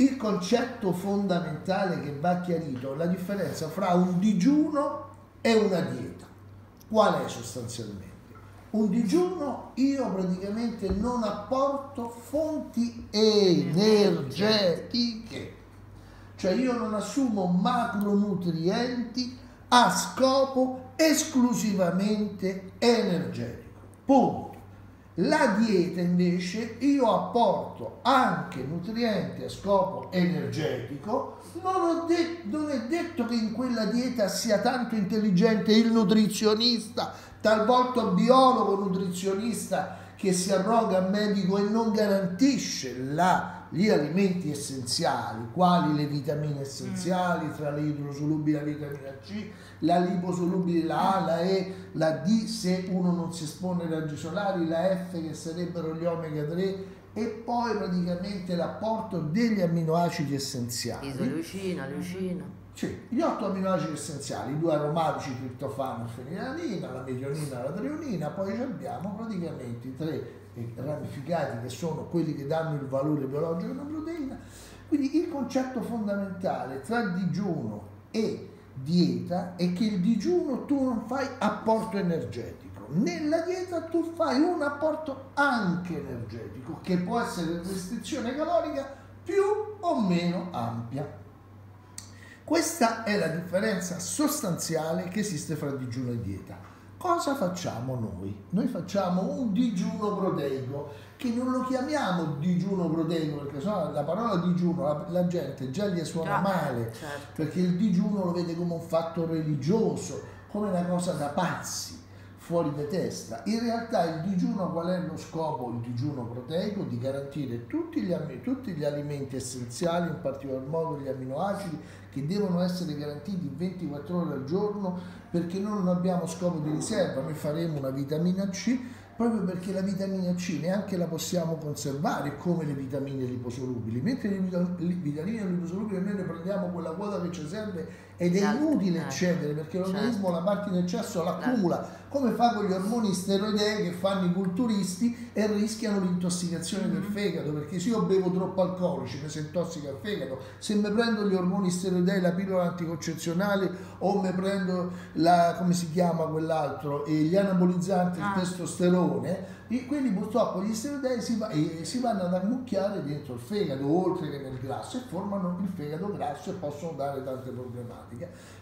Il concetto fondamentale che va chiarito è la differenza fra un digiuno e una dieta. Qual è sostanzialmente? Un digiuno io praticamente non apporto fonti energetiche, cioè io non assumo macronutrienti a scopo esclusivamente energetico. Punto. La dieta invece io apporto anche nutrienti a scopo energetico, non, non, è detto che in quella dieta sia tanto intelligente il nutrizionista, talvolta biologo nutrizionista che si arroga medico e non garantisce la gli alimenti essenziali, quali le vitamine essenziali, mm. tra le idrosolubili la vitamina C, la liposolubile la A, la E, la D se uno non si espone ai raggi solari, la F che sarebbero gli omega 3 e poi praticamente l'apporto degli amminoacidi essenziali. Isoleucina, leucina. Sì, gli otto amminoacidi essenziali, i due aromatici, triptofano e fenilalina, la metionina, la treonina, poi abbiamo praticamente i tre ramificati che sono quelli che danno il valore biologico alla proteina. Quindi il concetto fondamentale tra digiuno e dieta è che il digiuno tu non fai apporto energetico, nella dieta tu fai un apporto anche energetico che può essere restrizione calorica più o meno ampia. Questa è la differenza sostanziale che esiste fra digiuno e dieta. Cosa facciamo noi? Noi facciamo un digiuno proteico, che non lo chiamiamo digiuno proteico, perché sennò la parola digiuno la, la gente già gli suona ah, male, certo. perché il digiuno lo vede come un fatto religioso, come una cosa da pazzi fuori di testa. In realtà il digiuno qual è lo scopo? Il digiuno proteico di garantire tutti gli, tutti gli alimenti essenziali, in particolar modo gli amminoacidi, che devono essere garantiti 24 ore al giorno perché noi non abbiamo scopo di riserva, noi faremo una vitamina C proprio perché la vitamina C neanche la possiamo conservare come le vitamine liposolubili, mentre le vitamine liposolubili noi ne prendiamo quella quota che ci serve ed è inutile eccedere perché l'organismo certo. la parte in eccesso l'accumula, come fa con gli ormoni steroidei che fanno i culturisti e rischiano l'intossicazione mm-hmm. del fegato, perché se io bevo troppo alcolici mi si intossica il fegato, se mi prendo gli ormoni steroidei, la pillola anticoncezionale o mi prendo la, come si chiama quell'altro, gli anabolizzanti, ah. il testosterone, e quelli purtroppo gli steroidei si, va, si, vanno ad ammucchiare dentro il fegato oltre che nel grasso e formano il fegato grasso e possono dare tante problematiche.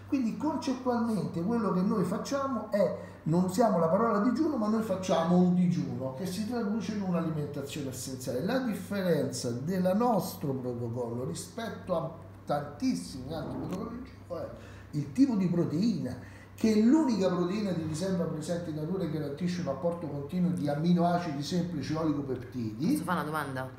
Quindi concettualmente quello che noi facciamo è, non usiamo la parola digiuno, ma noi facciamo un digiuno che si traduce in un'alimentazione essenziale. La differenza del nostro protocollo rispetto a tantissimi altri protocolli è il tipo di proteina che è l'unica proteina di riserva presente in natura che garantisce un apporto continuo di amminoacidi semplici oligopeptidi. Posso fare una domanda?